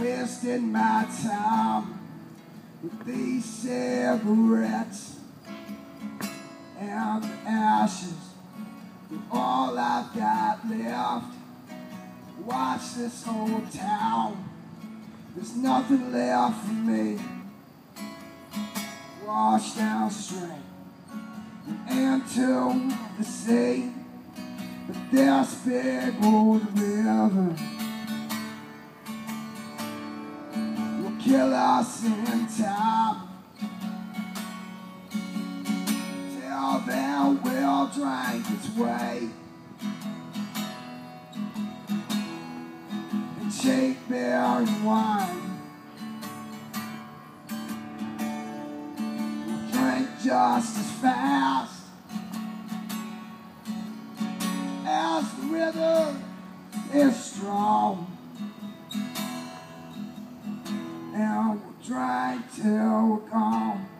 wasting my time with these cigarettes and ashes. All I've got left. Watch this whole town. There's nothing left for me. Wash down straight into the sea. But this big old river kill us in time. Till then we'll drink its way. And cheap beer and wine. We'll drink just as fast. as the river is strong. We'll till we're gone.